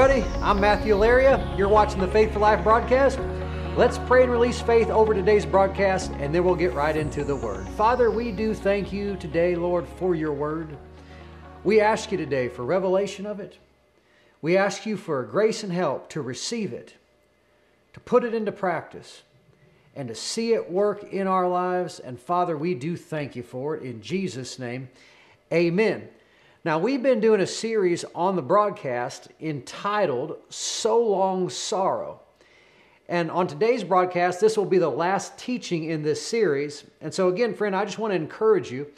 everybody. I'm Matthew Allaria. You're watching the Faith for Life broadcast. Let's pray and release faith over today's broadcast, and then we'll get right into the Word. Father, we do thank you today, Lord, for your Word. We ask you today for revelation of it. We ask you for grace and help to receive it, to put it into practice, and to see it work in our lives. And Father, we do thank you for it. In Jesus' name, amen. Now, we've been doing a series on the broadcast entitled So Long Sorrow. And on today's broadcast, this will be the last teaching in this series. And so, again, friend, I just want to encourage you.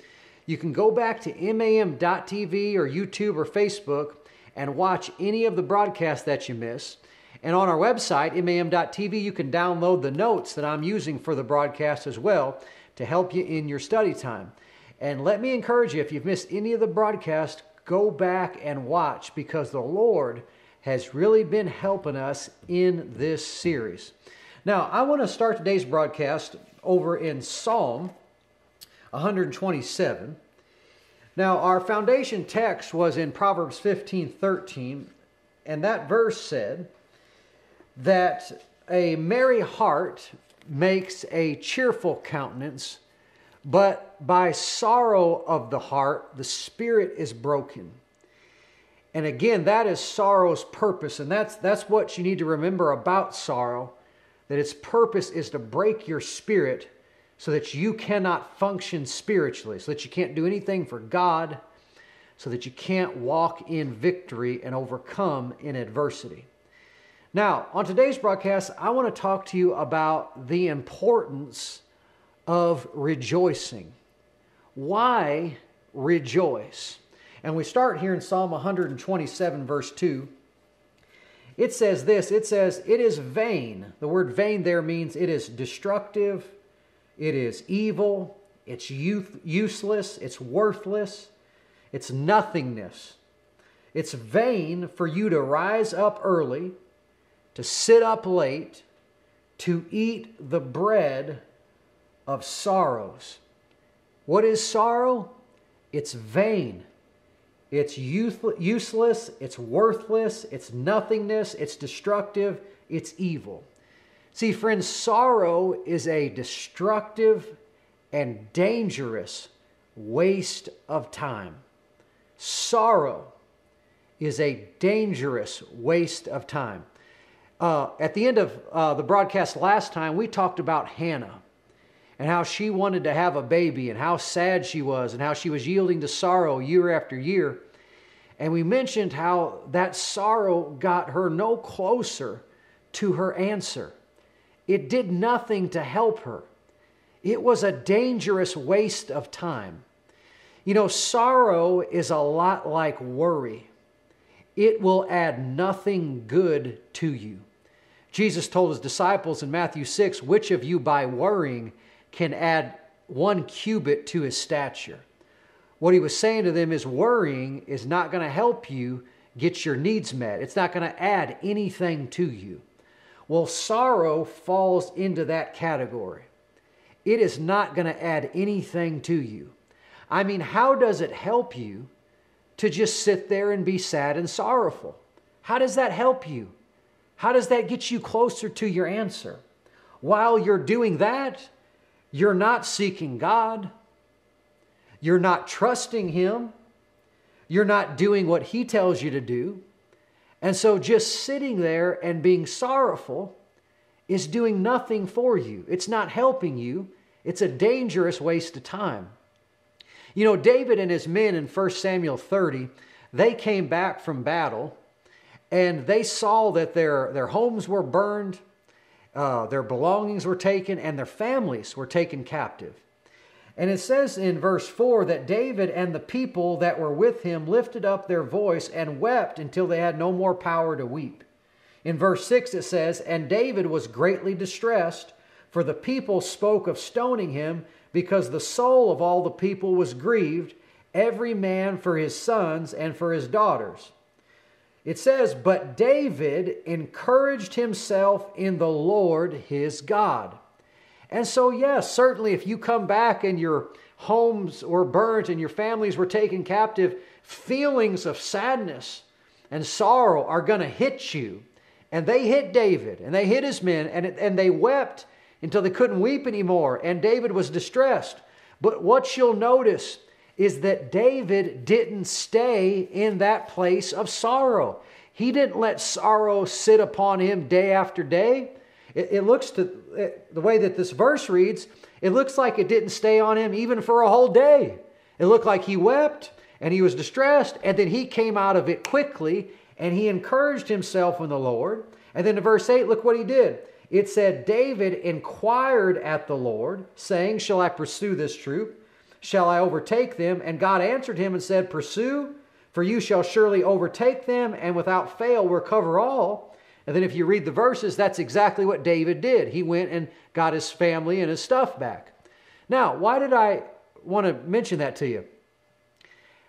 You can go back to mam.tv or YouTube or Facebook and watch any of the broadcasts that you miss. And on our website, mam.tv, you can download the notes that I'm using for the broadcast as well to help you in your study time. And let me encourage you if you've missed any of the broadcast, go back and watch because the Lord has really been helping us in this series. Now, I want to start today's broadcast over in Psalm 127. Now, our foundation text was in Proverbs 15 13, and that verse said that a merry heart makes a cheerful countenance but by sorrow of the heart, the spirit is broken. And again, that is sorrow's purpose. And that's, that's what you need to remember about sorrow that its purpose is to break your spirit so that you cannot function spiritually, so that you can't do anything for God, so that you can't walk in victory and overcome in adversity. Now, on today's broadcast, I want to talk to you about the importance of rejoicing. Why rejoice? And we start here in Psalm 127, verse 2. It says this it says, It is vain. The word vain there means it is destructive, it is evil, it's youth, useless, it's worthless, it's nothingness. It's vain for you to rise up early, to sit up late, to eat the bread of sorrows. What is sorrow? It's vain. It's useless, it's worthless, it's nothingness, it's destructive, it's evil. See, friends, sorrow is a destructive and dangerous waste of time. Sorrow is a dangerous waste of time. Uh, at the end of uh, the broadcast last time, we talked about Hannah and how she wanted to have a baby and how sad she was and how she was yielding to sorrow year after year. And we mentioned how that sorrow got her no closer to her answer. It did nothing to help her. It was a dangerous waste of time. You know, sorrow is a lot like worry. It will add nothing good to you. Jesus told his disciples in Matthew 6, Which of you by worrying can add one cubit to his stature. What he was saying to them is worrying is not going to help you get your needs met, it's not going to add anything to you. Well, sorrow falls into that category. It is not going to add anything to you. I mean, how does it help you to just sit there and be sad and sorrowful? How does that help you? How does that get you closer to your answer? While you're doing that, you're not seeking God. You're not trusting Him. You're not doing what He tells you to do. And so just sitting there and being sorrowful is doing nothing for you. It's not helping you. It's a dangerous waste of time. You know, David and his men in 1 Samuel 30, they came back from battle and they saw that their, their homes were burned, uh, their belongings were taken, and their families were taken captive. And it says in verse 4 that David and the people that were with him lifted up their voice and wept until they had no more power to weep. In verse 6 it says, And David was greatly distressed, for the people spoke of stoning him, because the soul of all the people was grieved, every man for his sons and for his daughters. It says, But David encouraged himself in the Lord his God. And so, yes, certainly if you come back and your homes were burnt and your families were taken captive, feelings of sadness, and sorrow are going to hit you. And they hit David and they hit his men and, and they wept until they couldn't weep anymore. And David was distressed. But what you'll notice is that David didn't stay in that place of sorrow. He didn't let sorrow sit upon him day after day. It, it looks to it, the way that this verse reads, it looks like it didn't stay on him even for a whole day. It looked like he wept and he was distressed, and then he came out of it quickly and he encouraged himself in the Lord. And then in verse 8, look what he did. It said, David inquired at the Lord, saying, Shall I pursue this troop? Shall I overtake them? And God answered him and said, Pursue, for you shall surely overtake them, and without fail recover all. And then if you read the verses, that's exactly what David did. He went and got his family and his stuff back. Now, why did I want to mention that to you?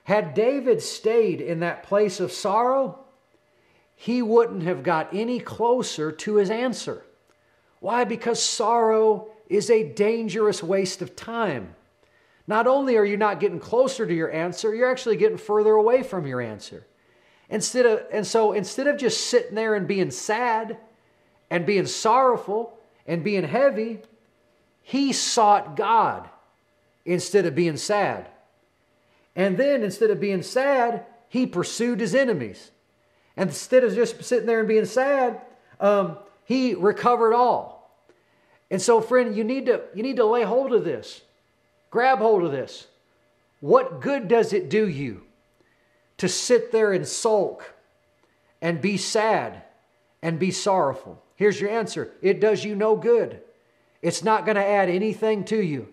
Had David stayed in that place of sorrow, he wouldn't have got any closer to his answer. Why? Because sorrow is a dangerous waste of time. Not only are you not getting closer to your answer, you're actually getting further away from your answer. Instead of, and so instead of just sitting there and being sad and being sorrowful and being heavy, he sought God instead of being sad. And then instead of being sad, he pursued his enemies. And instead of just sitting there and being sad, um, he recovered all. And so, friend, you need to you need to lay hold of this. Grab hold of this. What good does it do you to sit there and sulk and be sad and be sorrowful? Here's your answer it does you no good. It's not going to add anything to you.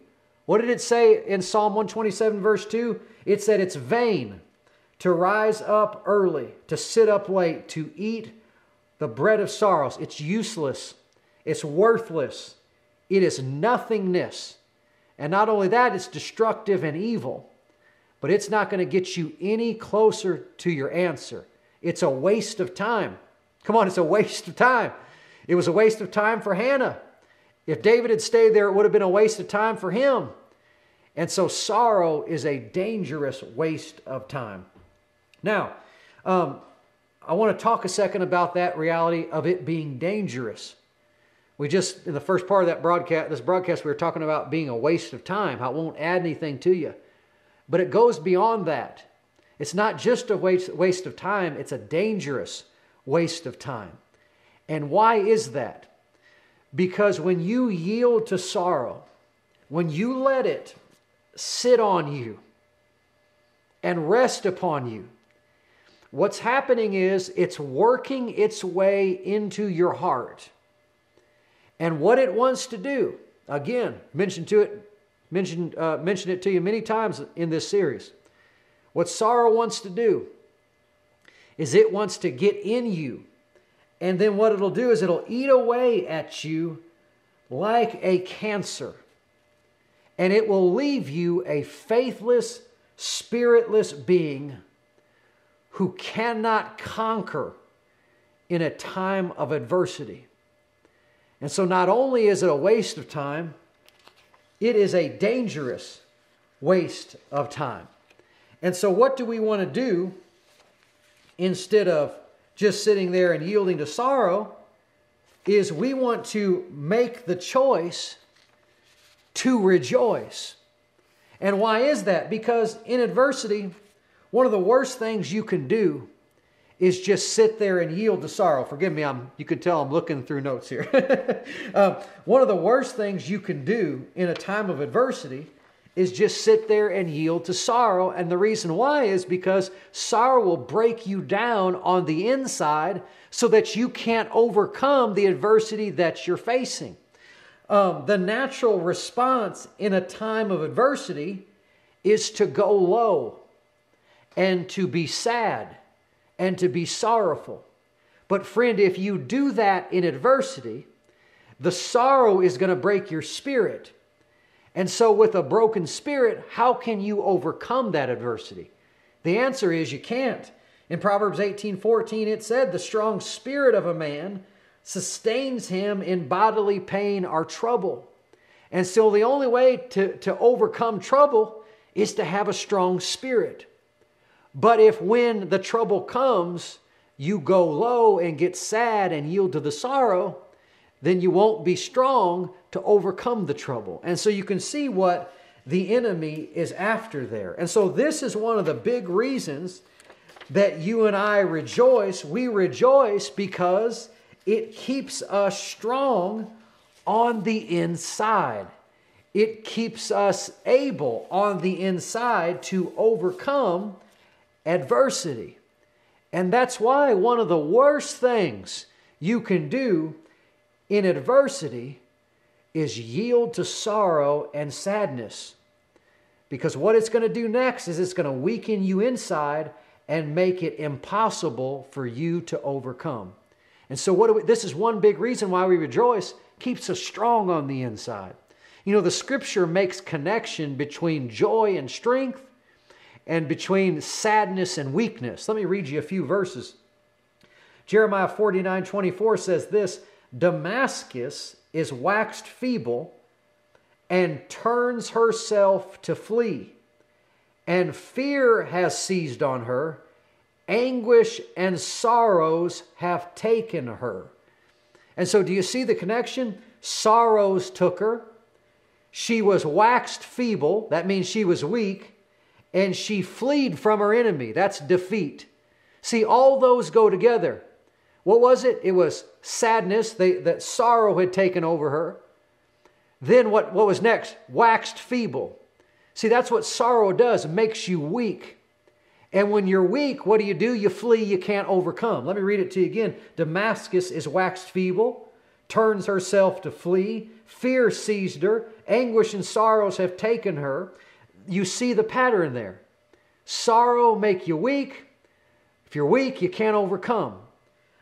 What did it say in Psalm 127, verse 2? It said it's vain to rise up early, to sit up late, to eat the bread of sorrows. It's useless, it's worthless, it is nothingness. And not only that, it's destructive and evil, but it's not going to get you any closer to your answer. It's a waste of time. Come on, it's a waste of time. It was a waste of time for Hannah. If David had stayed there, it would have been a waste of time for him. And so sorrow is a dangerous waste of time. Now, um, I want to talk a second about that reality of it being dangerous. We just, in the first part of that broadcast, this broadcast, we were talking about being a waste of time, how it won't add anything to you. But it goes beyond that. It's not just a waste, waste of time, it's a dangerous waste of time. And why is that? Because when you yield to sorrow, when you let it sit on you and rest upon you, what's happening is it's working its way into your heart. And what it wants to do, again, mentioned to it, mentioned, uh, mentioned it to you many times in this series. What sorrow wants to do is it wants to get in you. And then what it'll do is it'll eat away at you like a cancer. And it will leave you a faithless, spiritless being who cannot conquer in a time of adversity. And so, not only is it a waste of time, it is a dangerous waste of time. And so, what do we want to do instead of just sitting there and yielding to sorrow? Is we want to make the choice to rejoice. And why is that? Because in adversity, one of the worst things you can do is just sit there and yield to sorrow. Forgive me, I'm, you can tell I'm looking through notes here. uh, one of the worst things you can do in a time of adversity is just sit there and yield to sorrow. And the reason why is because sorrow will break you down on the inside so that you can't overcome the adversity that you're facing. Um, the natural response in a time of adversity is to go low and to be sad and to be sorrowful. But, friend, if you do that in adversity, the sorrow is going to break your spirit. And so, with a broken spirit, how can you overcome that adversity? The answer is you can't. In Proverbs 18 14, it said, The strong spirit of a man sustains him in bodily pain or trouble. And so, the only way to, to overcome trouble is to have a strong spirit. But if when the trouble comes, you go low and get sad and yield to the sorrow, then you won't be strong to overcome the trouble. And so you can see what the enemy is after there. And so this is one of the big reasons that you and I rejoice. We rejoice because it keeps us strong on the inside. It keeps us able on the inside to overcome adversity. And that's why one of the worst things you can do in adversity is yield to sorrow and sadness. Because what it's going to do next is it's going to weaken you inside and make it impossible for you to overcome. And so what we, this is one big reason why we rejoice, keeps us strong on the inside. You know, the scripture makes connection between joy and strength and between sadness and weakness. Let me read you a few verses. Jeremiah 49 24 says this Damascus is waxed feeble and turns herself to flee, and fear has seized on her, anguish and sorrows have taken her. And so, do you see the connection? Sorrows took her. She was waxed feeble, that means she was weak, and she fled from her enemy. That's defeat. See, all those go together. What was it? It was sadness, they, that sorrow had taken over her. Then what, what was next? Waxed feeble. See, that's what sorrow does, it makes you weak. And when you're weak, what do you do? You flee, you can't overcome. Let me read it to you again. Damascus is waxed feeble, turns herself to flee. Fear seized her, anguish and sorrows have taken her. You see the pattern there. Sorrow make you weak. If you're weak, you can't overcome.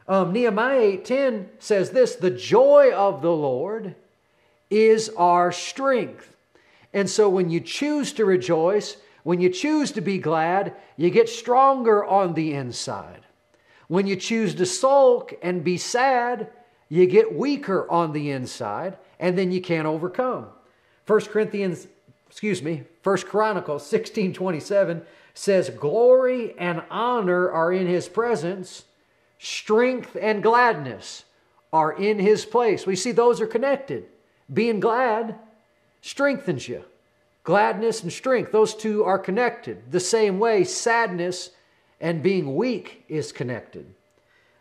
Um, Nehemiah 8:10 says this, "The joy of the Lord is our strength." And so when you choose to rejoice, when you choose to be glad, you get stronger on the inside. When you choose to sulk and be sad, you get weaker on the inside, and then you can't overcome. 1 Corinthians, excuse me, 1 Chronicles 16 27 says, Glory and honor are in his presence strength and gladness are in his place. We see those are connected. Being glad strengthens you. Gladness and strength, those two are connected. The same way sadness and being weak is connected.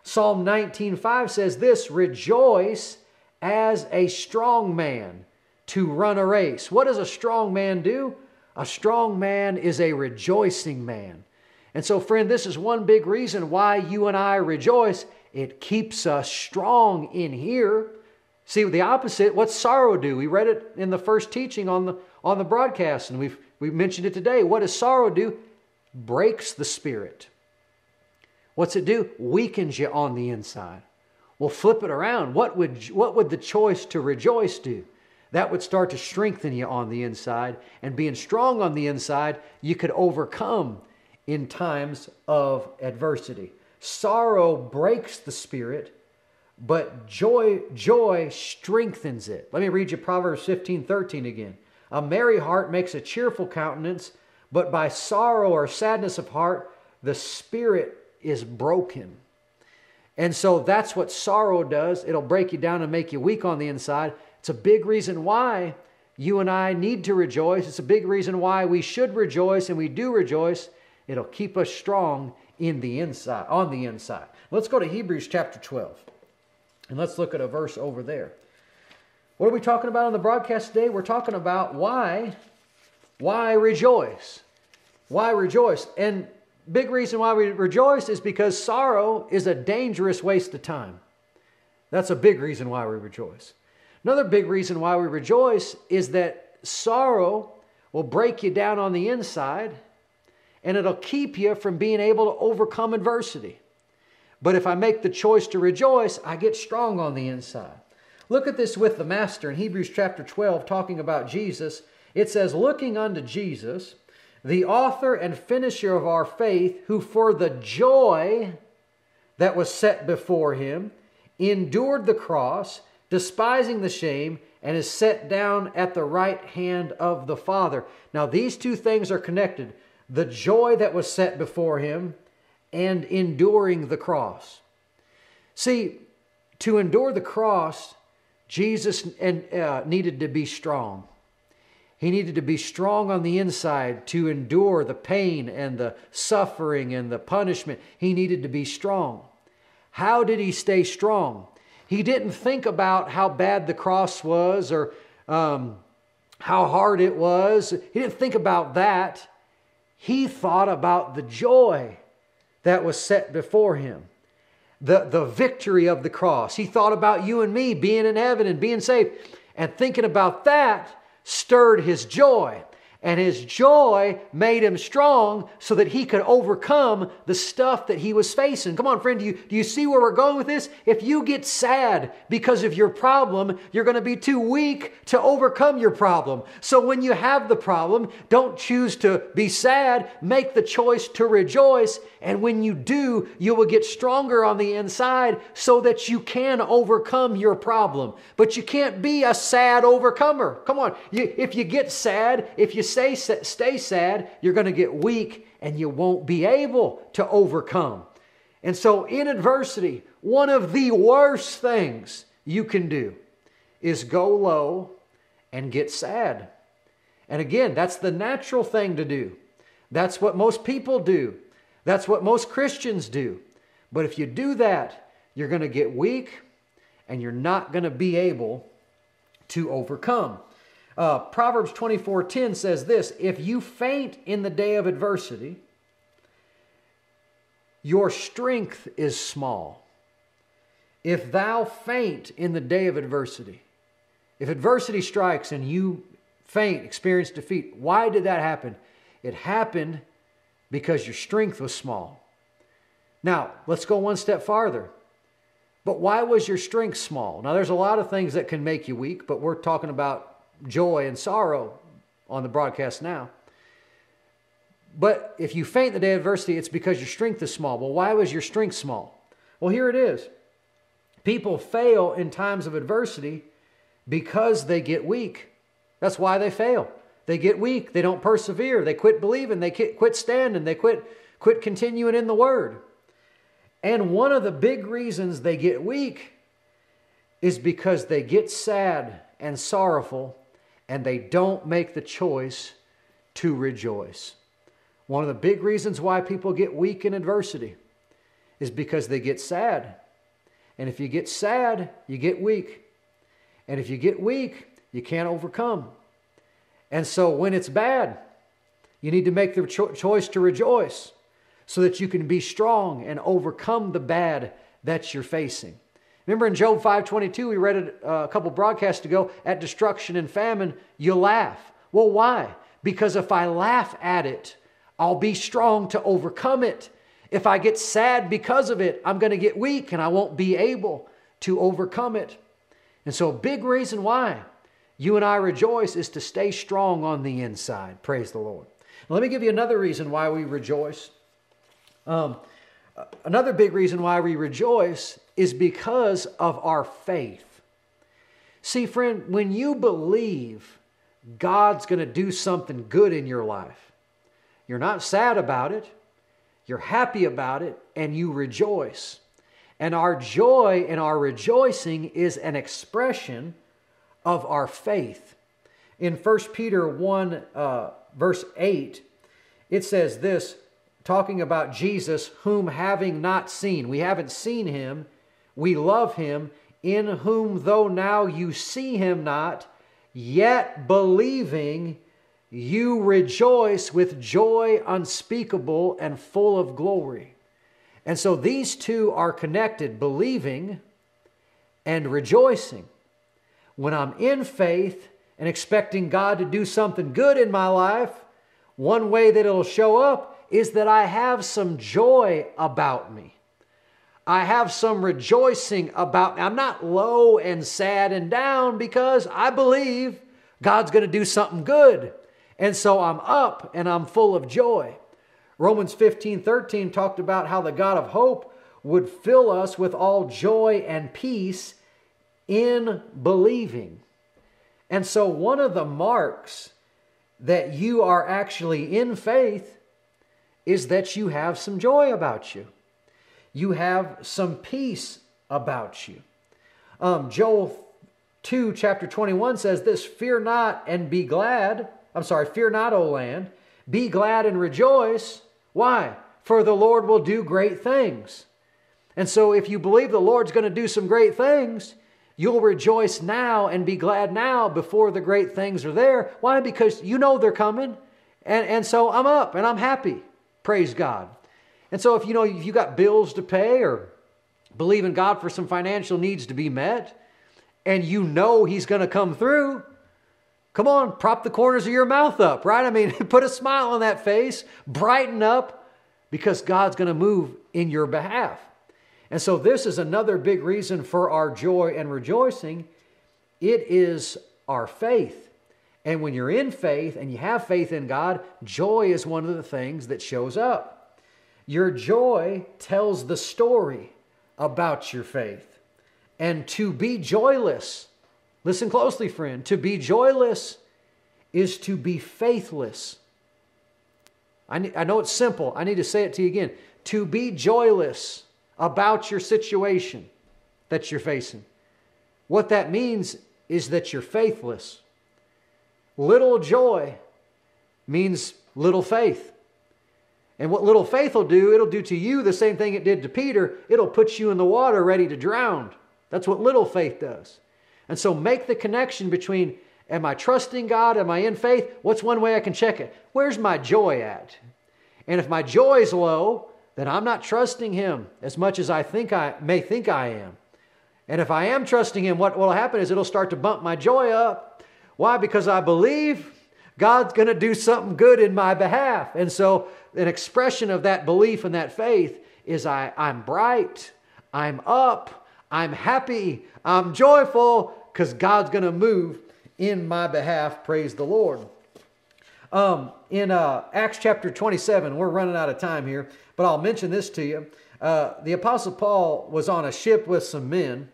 Psalm 19:5 says this, rejoice as a strong man to run a race. What does a strong man do? A strong man is a rejoicing man. And so, friend, this is one big reason why you and I rejoice. It keeps us strong in here. See, the opposite, what's sorrow do? We read it in the first teaching on the, on the broadcast, and we've, we mentioned it today. What does sorrow do? Breaks the spirit. What's it do? Weakens you on the inside. Well, flip it around. What would, what would the choice to rejoice do? That would start to strengthen you on the inside. And being strong on the inside, you could overcome in times of adversity. Sorrow breaks the spirit, but joy, joy strengthens it. Let me read you Proverbs 15 13 again. A merry heart makes a cheerful countenance, but by sorrow or sadness of heart, the spirit is broken. And so that's what sorrow does. It'll break you down and make you weak on the inside. It's a big reason why you and I need to rejoice. It's a big reason why we should rejoice and we do rejoice It'll keep us strong in the inside, on the inside. Let's go to Hebrews chapter 12. And let's look at a verse over there. What are we talking about on the broadcast today? We're talking about why why rejoice? Why rejoice? And big reason why we rejoice is because sorrow is a dangerous waste of time. That's a big reason why we rejoice. Another big reason why we rejoice is that sorrow will break you down on the inside and it'll keep you from being able to overcome adversity. But if I make the choice to rejoice, I get strong on the inside. Look at this with the Master in Hebrews chapter 12, talking about Jesus. It says, Looking unto Jesus, the author and finisher of our faith, who for the joy that was set before him endured the cross, despising the shame, and is set down at the right hand of the Father. Now, these two things are connected the joy that was set before him and enduring the cross. See, to endure the cross, Jesus uh, needed to be strong. He needed to be strong on the inside to endure the pain and the suffering and the punishment. He needed to be strong. How did he stay strong? He didn't think about how bad the cross was or um, how hard it was. He didn't think about that. He thought about the joy that was set before him, the, the victory of the cross. He thought about you and me being in heaven and being saved. And thinking about that stirred his joy and his joy made him strong so that he could overcome the stuff that he was facing. Come on, friend, do you, do you see where we're going with this? If you get sad because of your problem, you're going to be too weak to overcome your problem. So when you have the problem, don't choose to be sad, make the choice to rejoice. And when you do, you will get stronger on the inside so that you can overcome your problem. But you can't be a sad overcomer. Come on, you, if you get sad, if you stay, stay sad, you're going to get weak and you won't be able to overcome. And so, in adversity, one of the worst things you can do is go low and get sad. And again, that's the natural thing to do. That's what most people do. That's what most Christians do. But if you do that, you're going to get weak and you're not going to be able to overcome. Uh, Proverbs 24:10 says this, if you faint in the day of adversity, your strength is small. If thou faint in the day of adversity, if adversity strikes and you faint, experience defeat, why did that happen? It happened because your strength was small. Now, let's go one step farther. But why was your strength small? Now, there's a lot of things that can make you weak, but we're talking about joy and sorrow on the broadcast now. But if you faint the day of adversity, it's because your strength is small. Well, why was your strength small? Well, here it is. People fail in times of adversity because they get weak. That's why they fail. They get weak. They don't persevere. They quit believing. They quit standing. They quit, quit continuing in the Word. And one of the big reasons they get weak is because they get sad and sorrowful and they don't make the choice to rejoice. One of the big reasons why people get weak in adversity is because they get sad. And if you get sad, you get weak. And if you get weak, you can't overcome. And so when it's bad, you need to make the cho- choice to rejoice so that you can be strong and overcome the bad that you're facing. Remember in Job 5:22 we read it uh, a couple broadcasts ago at destruction and famine you laugh. Well why? Because if I laugh at it, I'll be strong to overcome it. If I get sad because of it, I'm going to get weak and I won't be able to overcome it. And so a big reason why you and I rejoice is to stay strong on the inside. Praise the Lord. Let me give you another reason why we rejoice. Um, another big reason why we rejoice is because of our faith. See, friend, when you believe God's going to do something good in your life, you're not sad about it, you're happy about it, and you rejoice. And our joy and our rejoicing is an expression of our faith. In 1 Peter 1, uh, verse 8, it says this talking about Jesus, whom having not seen, we haven't seen him, we love him, in whom though now you see him not, yet believing, you rejoice with joy unspeakable and full of glory. And so these two are connected believing and rejoicing. When I'm in faith and expecting God to do something good in my life, one way that it'll show up is that I have some joy about me. I have some rejoicing about me. I'm not low and sad and down because I believe God's going to do something good. And so I'm up and I'm full of joy. Romans 15 13 talked about how the God of hope would fill us with all joy and peace in believing. And so, one of the marks that you are actually in faith is that you have some joy about you. You have some peace about you. Um, Joel 2, chapter 21 says this Fear not and be glad. I'm sorry, fear not, O land. Be glad and rejoice. Why? For the Lord will do great things. And so, if you believe the Lord's going to do some great things, you'll rejoice now and be glad now before the great things are there. Why? Because you know they're coming. And, and so I'm up and I'm happy. Praise God. And so, if you know if you got bills to pay or believe in God for some financial needs to be met, and you know He's going to come through, come on, prop the corners of your mouth up, right? I mean, put a smile on that face, brighten up, because God's going to move in your behalf. And so, this is another big reason for our joy and rejoicing. It is our faith. And when you're in faith and you have faith in God, joy is one of the things that shows up. Your joy tells the story about your faith. And to be joyless, listen closely, friend, to be joyless is to be faithless. I, need, I know it's simple. I need to say it to you again. To be joyless about your situation that you're facing. What that means is that you're faithless. Little joy means little faith. And what little faith will do, it'll do to you the same thing it did to Peter. It'll put you in the water ready to drown. That's what little faith does. And so make the connection between am I trusting God? Am I in faith? What's one way I can check it? Where's my joy at? And if my joy is low, then I'm not trusting Him as much as I think I may think I am. And if I am trusting Him, what will happen is it'll start to bump my joy up. Why? Because I believe God's going to do something good in my behalf. And so, an expression of that belief and that faith is I, I'm bright, I'm up, I'm happy, I'm joyful because God's going to move in my behalf. Praise the Lord. Um, in uh, Acts chapter 27, we're running out of time here, but I'll mention this to you. Uh, the Apostle Paul was on a ship with some men,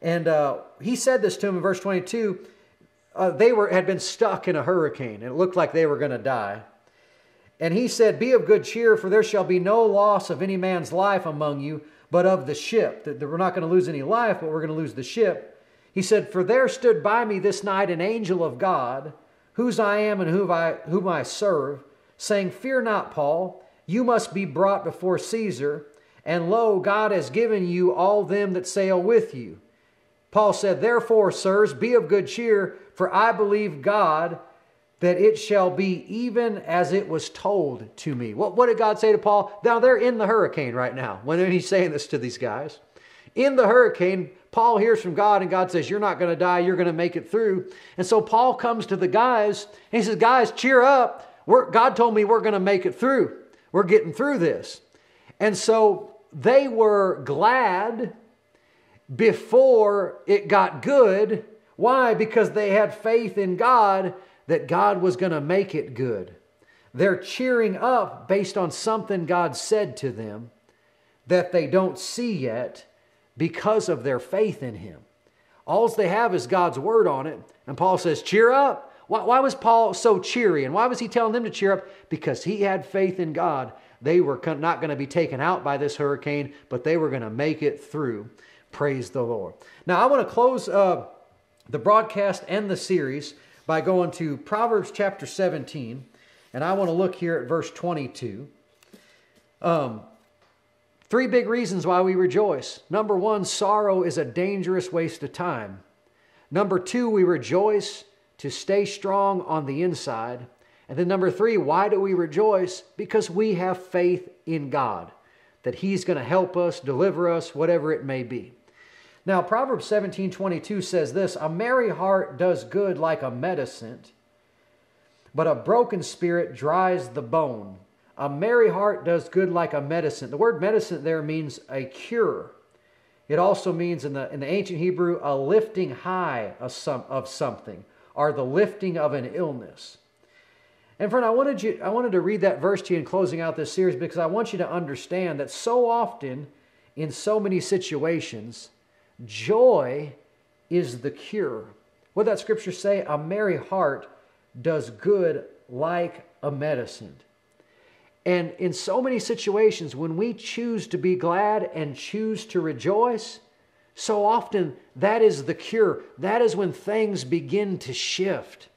and uh, he said this to him in verse 22. Uh, they were had been stuck in a hurricane, and it looked like they were going to die. And he said, Be of good cheer, for there shall be no loss of any man's life among you, but of the ship, that we're not going to lose any life, but we're going to lose the ship. He said, For there stood by me this night an angel of God, whose I am and whom I, whom I serve, saying, Fear not, Paul, you must be brought before Caesar, and lo, God has given you all them that sail with you. Paul said, Therefore, sirs, be of good cheer, for I believe God that it shall be even as it was told to me. What, what did God say to Paul? Now they're in the hurricane right now when he's saying this to these guys. In the hurricane, Paul hears from God, and God says, You're not going to die, you're going to make it through. And so Paul comes to the guys, and he says, Guys, cheer up. We're, God told me we're going to make it through. We're getting through this. And so they were glad before it got good. Why? Because they had faith in God that God was going to make it good. They're cheering up based on something God said to them that they don't see yet because of their faith in Him. All they have is God's word on it. And Paul says, Cheer up. Why, why, was Paul so cheery? And why was he telling them to cheer up? Because he had faith in God. They were not going to be taken out by this hurricane, but they were going to make it through. Praise the Lord. Now, I want to close uh, the broadcast and the series by going to Proverbs chapter 17, and I want to look here at verse 22. Um, three big reasons why we rejoice. Number one, sorrow is a dangerous waste of time. Number two, we rejoice to stay strong on the inside. And then number three, why do we rejoice? Because we have faith in God, that He's going to help us, deliver us, whatever it may be. Now, Proverbs 17 22 says this A merry heart does good like a medicine, but a broken spirit dries the bone. A merry heart does good like a medicine. The word medicine there means a cure. It also means in the, in the ancient Hebrew a lifting high of, some, of something or the lifting of an illness. And friend, I wanted, you, I wanted to read that verse to you in closing out this series because I want you to understand that so often in so many situations, Joy is the cure. What that scripture say? A merry heart does good like a medicine. And in so many situations, when we choose to be glad and choose to rejoice, so often that is the cure. That is when things begin to shift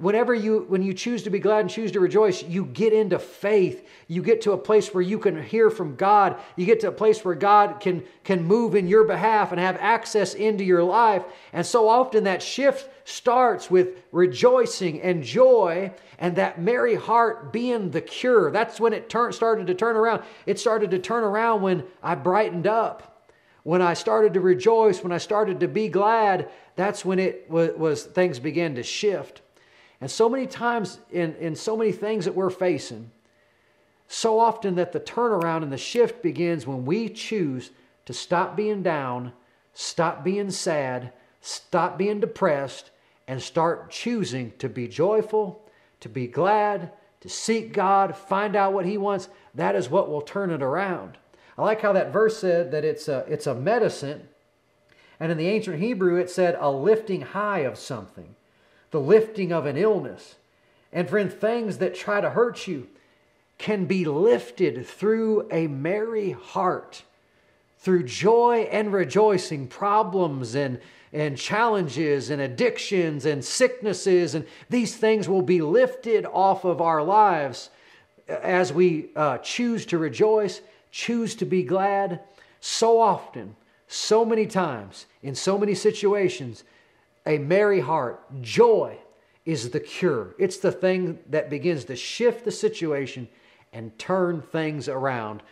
whenever you when you choose to be glad and choose to rejoice you get into faith. You get to a place where you can hear from god. You get to a place where god can can move in your behalf and have access into your life. And so often that shift starts with rejoicing and joy and that merry heart being the cure. That's when it turned started to turn around. It started to turn around when i brightened up. When i started to rejoice when i started to be glad that's when it was, was things began to shift and so many times in, in so many things that we're facing, so often that the turnaround and the shift begins when we choose to stop being down, stop being sad, stop being depressed, and start choosing to be joyful, to be glad, to seek God, find out what He wants. That is what will turn it around. I like how that verse said that it's a, it's a medicine. And in the ancient Hebrew, it said a lifting high of something the lifting of an illness. And friend, things that try to hurt you can be lifted through a merry heart, through joy and rejoicing, problems and, and challenges and addictions and sicknesses, and these things will be lifted off of our lives as we uh, choose to rejoice, choose to be glad. So often, so many times, in so many situations, a merry heart, joy is the cure. It's the thing that begins to shift the situation and turn things around.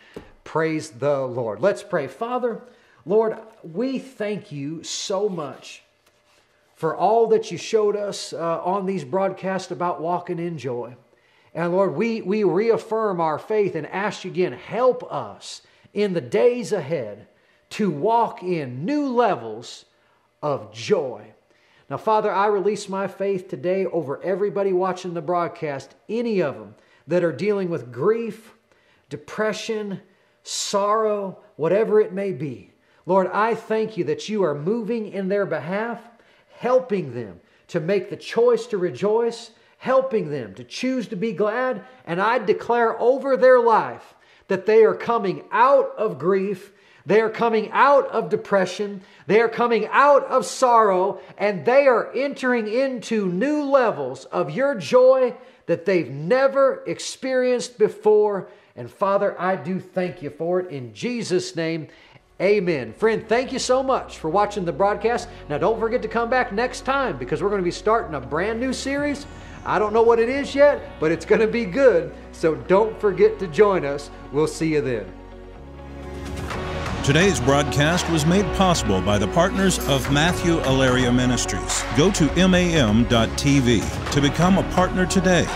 Praise the Lord. Let's pray. Father, Lord, we thank you so much for all that you showed us uh, on these broadcasts about walking in joy. And Lord, we, we reaffirm our faith and ask you again, help us in the days ahead to walk in new levels of joy. Now, Father, I release my faith today over everybody watching the broadcast, any of them that are dealing with grief, depression, sorrow, whatever it may be. Lord, I thank you that you are moving in their behalf, helping them to make the choice to rejoice, helping them to choose to be glad. And I declare over their life that they are coming out of grief they are coming out of depression. They are coming out of sorrow and they are entering into new levels of your joy that they've never experienced before. And Father, I do thank you for it in Jesus' name. Amen. Friend, thank you so much for watching the broadcast. Now, don't forget to come back next time because we're going to be starting a brand new series. I don't know what it is yet, but it's going to be good. So don't forget to join us. We'll see you then. Today's broadcast was made possible by the partners of Matthew Allaria Ministries. Go to mam.tv to become a partner today